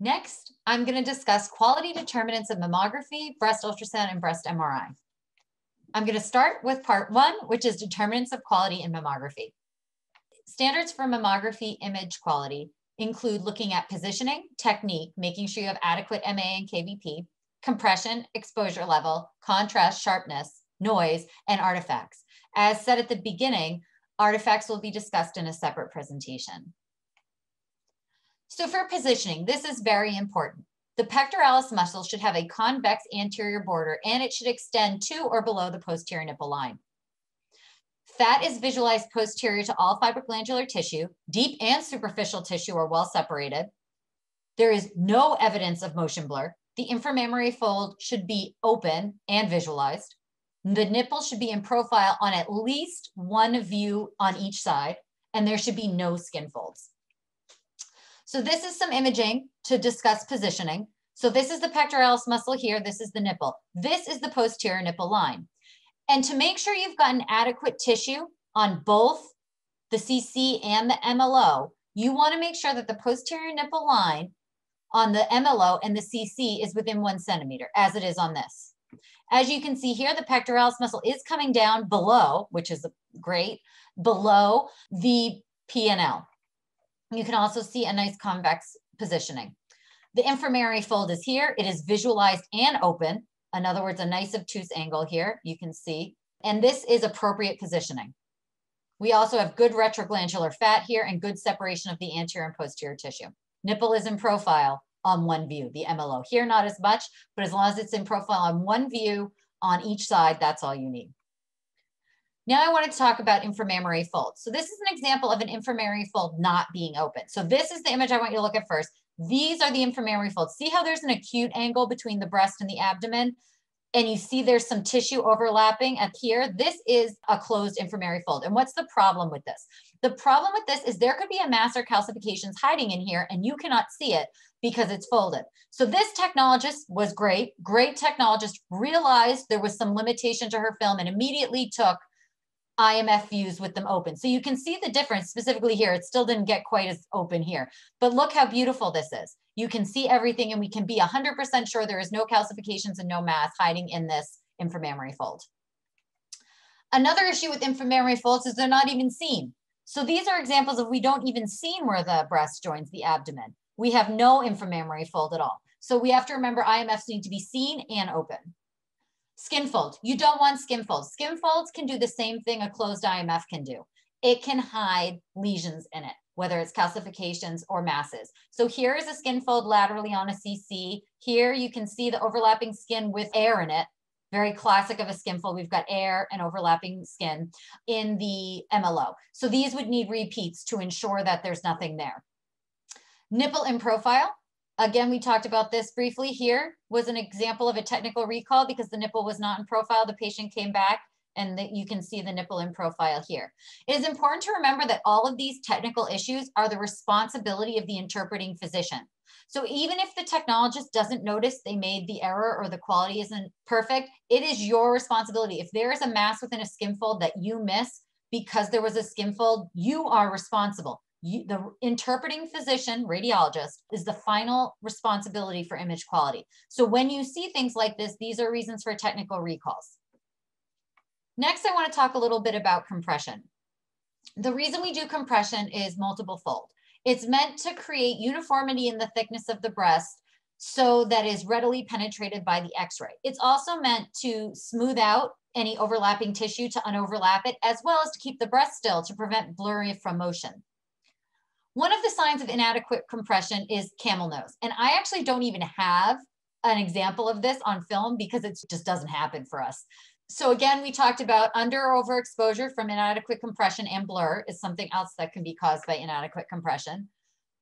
Next, I'm going to discuss quality determinants of mammography, breast ultrasound, and breast MRI. I'm going to start with part one, which is determinants of quality in mammography. Standards for mammography image quality include looking at positioning, technique, making sure you have adequate MA and KVP, compression, exposure level, contrast, sharpness, noise, and artifacts. As said at the beginning, artifacts will be discussed in a separate presentation. So for positioning, this is very important. The pectoralis muscle should have a convex anterior border and it should extend to or below the posterior nipple line. Fat is visualized posterior to all fibroglandular tissue. Deep and superficial tissue are well separated. There is no evidence of motion blur. The inframammary fold should be open and visualized. The nipple should be in profile on at least one view on each side, and there should be no skin folds. So this is some imaging to discuss positioning. So this is the pectoralis muscle here. This is the nipple. This is the posterior nipple line. And to make sure you've got an adequate tissue on both the CC and the MLO, you want to make sure that the posterior nipple line on the MLO and the CC is within one centimeter, as it is on this. As you can see here, the pectoralis muscle is coming down below, which is great, below the PNL. You can also see a nice convex positioning. The inframammary fold is here. It is visualized and open. In other words, a nice obtuse angle here, you can see. And this is appropriate positioning. We also have good retroglandular fat here and good separation of the anterior and posterior tissue. Nipple is in profile on one view, the MLO. Here, not as much, but as long as it's in profile on one view on each side, that's all you need. Now I wanted to talk about inframammary folds. So this is an example of an inframammary fold not being open. So this is the image I want you to look at first. These are the inframammary folds. See how there's an acute angle between the breast and the abdomen? And you see there's some tissue overlapping up here. This is a closed inframammary fold. And what's the problem with this? The problem with this is there could be a mass or calcifications hiding in here and you cannot see it because it's folded. So this technologist was great, great technologist, realized there was some limitation to her film and immediately took IMF views with them open. So you can see the difference specifically here. It still didn't get quite as open here, but look how beautiful this is. You can see everything and we can be 100% sure there is no calcifications and no mass hiding in this inframammary fold. Another issue with inframammary folds is they're not even seen. So these are examples of we don't even see where the breast joins the abdomen. We have no inframammary fold at all. So we have to remember IMFs need to be seen and open. Skin fold. You don't want skin folds. Skin folds can do the same thing a closed IMF can do. It can hide lesions in it, whether it's calcifications or masses. So here is a skin fold laterally on a CC. Here you can see the overlapping skin with air in it. Very classic of a skin fold. We've got air and overlapping skin in the MLO. So these would need repeats to ensure that there's nothing there. Nipple in profile. Again, we talked about this briefly here was an example of a technical recall because the nipple was not in profile. The patient came back and that you can see the nipple in profile here. It is important to remember that all of these technical issues are the responsibility of the interpreting physician. So even if the technologist doesn't notice they made the error or the quality isn't perfect, it is your responsibility. If there is a mass within a skin fold that you miss because there was a skin fold, you are responsible the interpreting physician, radiologist, is the final responsibility for image quality. So when you see things like this, these are reasons for technical recalls. Next, I wanna talk a little bit about compression. The reason we do compression is multiple fold. It's meant to create uniformity in the thickness of the breast so that is readily penetrated by the x-ray. It's also meant to smooth out any overlapping tissue to unoverlap it, as well as to keep the breast still to prevent blurring from motion. One of the signs of inadequate compression is camel nose. And I actually don't even have an example of this on film because it just doesn't happen for us. So again, we talked about under or overexposure from inadequate compression and blur is something else that can be caused by inadequate compression.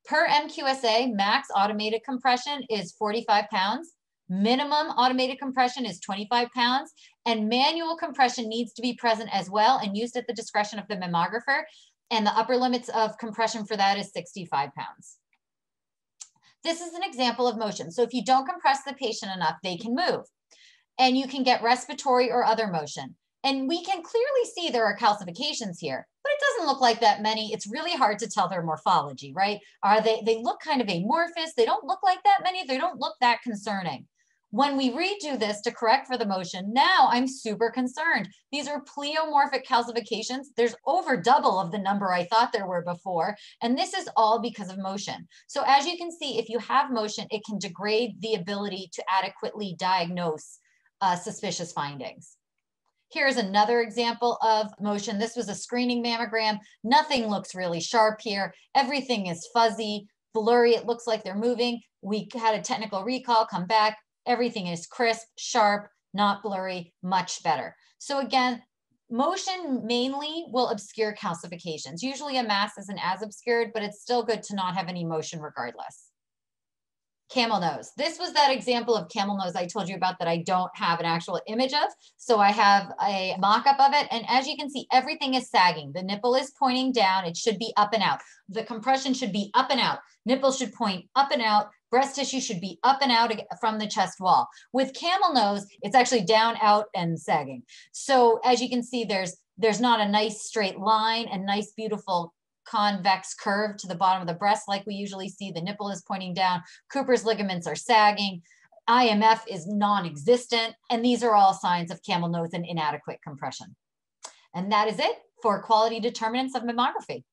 Per MQSA, max automated compression is 45 pounds. Minimum automated compression is 25 pounds and manual compression needs to be present as well and used at the discretion of the mammographer and the upper limits of compression for that is 65 pounds. This is an example of motion. So if you don't compress the patient enough, they can move and you can get respiratory or other motion. And we can clearly see there are calcifications here, but it doesn't look like that many. It's really hard to tell their morphology, right? Are they, they look kind of amorphous. They don't look like that many. They don't look that concerning. When we redo this to correct for the motion, now I'm super concerned. These are pleomorphic calcifications. There's over double of the number I thought there were before. And this is all because of motion. So as you can see, if you have motion, it can degrade the ability to adequately diagnose uh, suspicious findings. Here's another example of motion. This was a screening mammogram. Nothing looks really sharp here. Everything is fuzzy, blurry. It looks like they're moving. We had a technical recall come back. Everything is crisp, sharp, not blurry, much better. So again, motion mainly will obscure calcifications. Usually a mass isn't as obscured, but it's still good to not have any motion regardless camel nose. This was that example of camel nose I told you about that I don't have an actual image of. So I have a mock-up of it. And as you can see, everything is sagging. The nipple is pointing down. It should be up and out. The compression should be up and out. Nipple should point up and out. Breast tissue should be up and out from the chest wall. With camel nose, it's actually down, out, and sagging. So as you can see, there's there's not a nice straight line and nice, beautiful convex curve to the bottom of the breast like we usually see. The nipple is pointing down. Cooper's ligaments are sagging. IMF is non-existent. And these are all signs of camel nose and inadequate compression. And that is it for quality determinants of mammography.